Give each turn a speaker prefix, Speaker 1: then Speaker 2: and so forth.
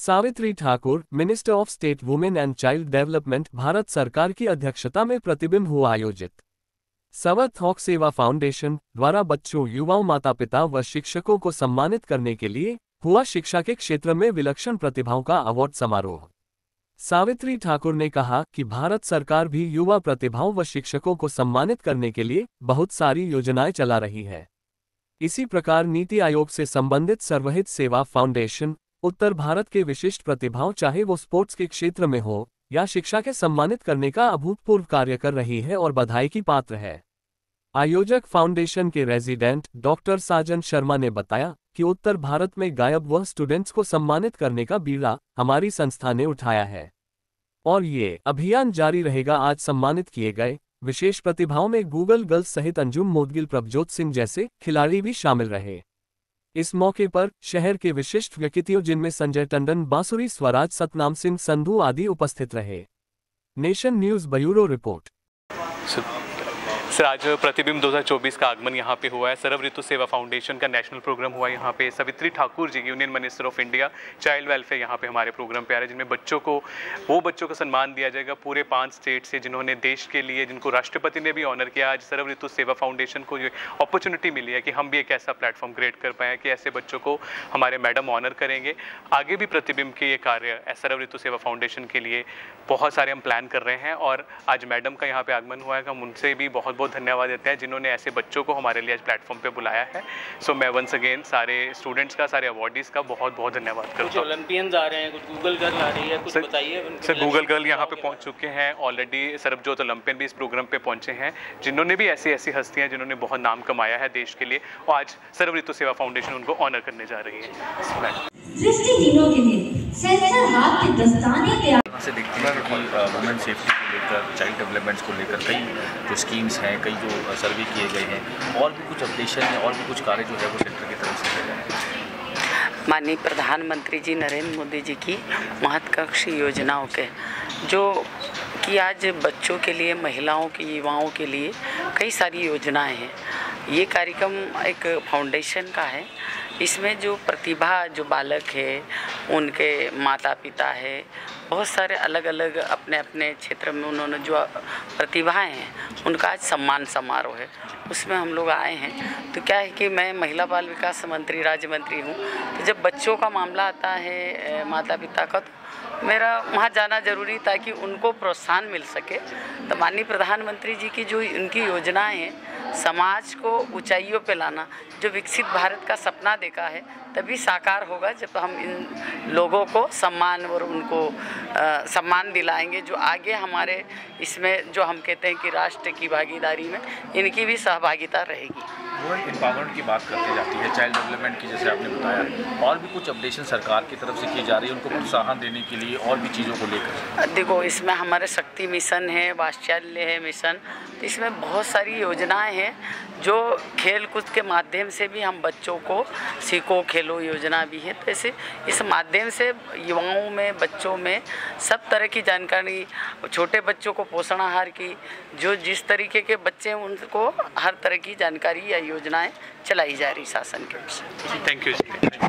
Speaker 1: Savitri Thakur minister of state women and child development Bharat सरकार की अध्यक्षता में प्रतिबिंब हुआ आयोजित। सवत हॉक सेवा फाउंडेशन द्वारा बच्चों, युवाओं माता पिता व शिक्षकों को सम्मानित करने के लिए हुआ शिक्षा के क्षेत्र में विलक्षण प्रतिभाओं का अवार्ड समारोह। सावित्री ठाकुर ने कहा कि भारत सरकार भी युवा प्रतिभाओं व शिक्षकों को सम्मानित करने के लिए बहुत सारी योजनाएँ चला रही है। इसी प्रकार नीति आयोग से संबंधित सर्वहित सेवा फाउंडेशन उत्तर भारत के विशिष्ट प्रतिभाओं, चाहे वो स्पोर्ट्स के क्षेत्र में हो या शिक्षा के सम्मानित करने का अभूतपूर्व कार्य कर रही है और बधाई की पात्र है। आयोजक फाउंडेशन के रेजिडेंट डॉक्टर साजन शर्मा ने बताया कि उत्तर भारत में गायब वह स्टूडेंट्स को सम्मानित करने का बीड़ा हमारी संस्था ने उठाया है। और ये अभियान जारी रहेगा, आज सम्मानित किए गए विशेष प्रतिभाओं में गूगल गर्ल्स सहित अंजुम मोदगिल, प्रभजोत सिंह जैसे खिलाड़ी भी शामिल रहे। इस मौके पर शहर के विशिष्ट व्यक्तियों, जिनमें संजय टंडन, बांसुरी स्वराज, सतनाम सिंह, संधू आदि उपस्थित रहे। Nation news bureau report.
Speaker 2: Sir, आज प्रतिबिंब 2024 का आगमन यहाँ पे हुआ है। सर्व ऋतु सेवा फाउंडेशन का नेशनल प्रोग्राम हुआ है यहाँ पे। Savitri Thakur ji, union minister of India, child welfare यहाँ पे हमारे प्रोग्राम पे आ रहे हैं, जिनमें बच्चों को, वो बच्चों को सम्मान दिया जाएगा पूरे पाँच स्टेट से, जिन्होंने देश के लिए, जिनको राष्ट्रपति ने भी ऑनर किया। आज सर्व ऋतु सेवा फाउंडेशन को ये अपॉर्चुनिटी मिली है कि हम भी एक ऐसा प्लेटफॉर्म क्रिएट कर पाए, कि ऐसे बच्चों को हमारे मैडम ऑनर करेंगे। आगे भी प्रतिबिंब के ये कार्य सर्व ऋतु सेवा फाउंडेशन के लिए बहुत सारे हम प्लान कर रहे हैं, और आज मैडम का यहाँ पे आगमन हुआ है। हम उनसे भी बहुत बहुत धन्यवाद देते हैं जिन्होंने ऐसे बच्चों को हमारे लिए आज प्लेटफॉर्म पे बुलाया है। सो मैं वंस अगेन सारे स्टूडेंट्स का सारे अवार्डीज का बहुत बहुत धन्यवाद करता हूँ।
Speaker 3: ओलंपियंस आ रहे हैं कुछ गूगल गर्ल आ रही है कुछ बताइए
Speaker 2: सर गूगल गर्ल यहाँ पे पहुँच चुके हैं। ऑलरेडी सरबजोत ओलंपियन भी इस प्रोग्राम पे पहुँचे हैं जिन्होंने भी ऐसी ऐसी हस्तियाँ जिन्होंने बहुत नाम कमाया है देश के लिए और आज सर्व ऋतु सेवा फाउंडेशन उनको ऑनर करने जा रही है।
Speaker 4: दृष्टिहीनों के लिए सेंसर हाथ के दस्ताने
Speaker 5: से देखते हैं कि वुमेन सेफ्टी को लेकर चाइल्ड डेवलपमेंट्स को लेकर कई जो स्कीम्स हैं कई जो सर्वे किए गए हैं और भी कुछ अपडेशन है और भी कुछ कार्य जो है वो सेंटर की तरफ़ से किए गए हैं।
Speaker 6: माननीय प्रधानमंत्री जी नरेंद्र मोदी जी की महत्वाकांक्षी योजनाओं के जो कि आज बच्चों के लिए महिलाओं के युवाओं के लिए कई सारी योजनाएँ हैं। ये कार्यक्रम एक फाउंडेशन का है। इसमें जो प्रतिभा जो बालक है, उनके माता पिता है, बहुत सारे अलग अलग अपने अपने क्षेत्र में उन्होंने जो प्रतिभाएँ हैं, उनका आज सम्मान समारोह है। उसमें हम लोग आए हैं। तो क्या है कि मैं महिला बाल विकास मंत्री, राज्य मंत्री हूँ। तो जब बच्चों का मामला आता है माता पिता का तो मेरा वहाँ जाना ज़रूरी ताकि उनको प्रोत्साहन मिल सके। तो माननीय प्रधानमंत्री जी की जो उनकी योजनाएँ हैं समाज को ऊंचाइयों पे लाना जो विकसित भारत का सपना देखा है तभी साकार होगा जब हम इन लोगों को सम्मान और उनको आ, सम्मान दिलाएँगे जो आगे हमारे इसमें जो हम कहते हैं कि राष्ट्र की भागीदारी में इनकी भी सहभागिता रहेगी।
Speaker 5: वुमेन एम्पावरमेंट की बात करते जाती है चाइल्ड डेवलपमेंट की जैसे आपने बताया। और भी कुछ अपडेशन सरकार की तरफ़ से की जा रही है, उनको प्रोत्साहन देने के लिए और भी चीज़ों को लेकर।
Speaker 6: देखो, इसमें हमारे शक्ति मिशन है वात्सल्य है मिशन। तो इसमें बहुत सारी योजनाएँ हैं, जो खेल कूद के माध्यम से भी हम बच्चों को सीखो, खेलो योजना भी है। तो ऐसे, इस माध्यम से युवाओं में, बच्चों में सब तरह की जानकारी, छोटे बच्चों को पोषण आहार की, जो जिस तरीके के बच्चे हैं, उनको हर तरह की जानकारी या योजनाएँ चलाई जा रही शासन की ओर से।
Speaker 2: Thank you